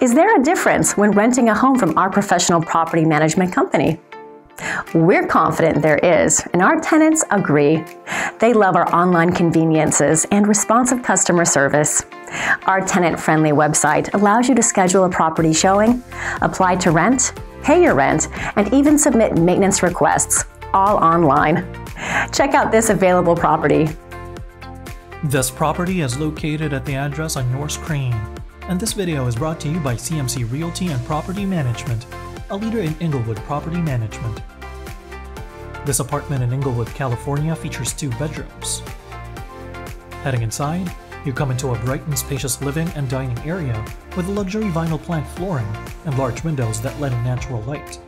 Is there a difference when renting a home from our professional property management company? We're confident there is, and our tenants agree. They love our online conveniences and responsive customer service. Our tenant friendly website allows you to schedule a property showing, apply to rent, pay your rent, and even submit maintenance requests, all online. Check out this available property. This property is located at the address on your screen, and this video is brought to you by CMC Realty and Property Management, a leader in Inglewood property management. This apartment in Inglewood, California features two bedrooms. Heading inside, you come into a bright and spacious living and dining area with luxury vinyl plank flooring and large windows that let in natural light.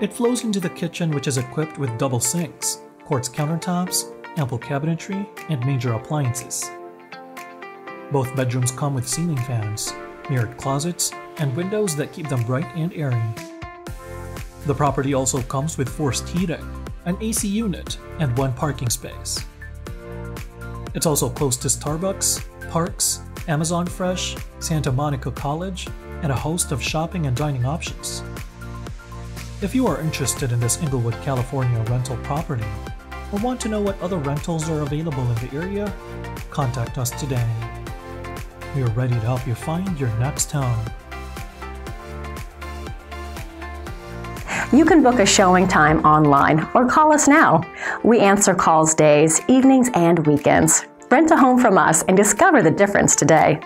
It flows into the kitchen which is equipped with double sinks, quartz countertops, ample cabinetry, and major appliances. Both bedrooms come with ceiling fans, mirrored closets, and windows that keep them bright and airy. The property also comes with forced heating, an AC unit, and one parking space. It's also close to Starbucks, parks, Amazon Fresh, Santa Monica College, and a host of shopping and dining options. If you are interested in this Inglewood, California rental property, or want to know what other rentals are available in the area, contact us today. We are ready to help you find your next home. You can book a showing time online or call us now. We answer calls days, evenings, and weekends. Rent a home from us and discover the difference today.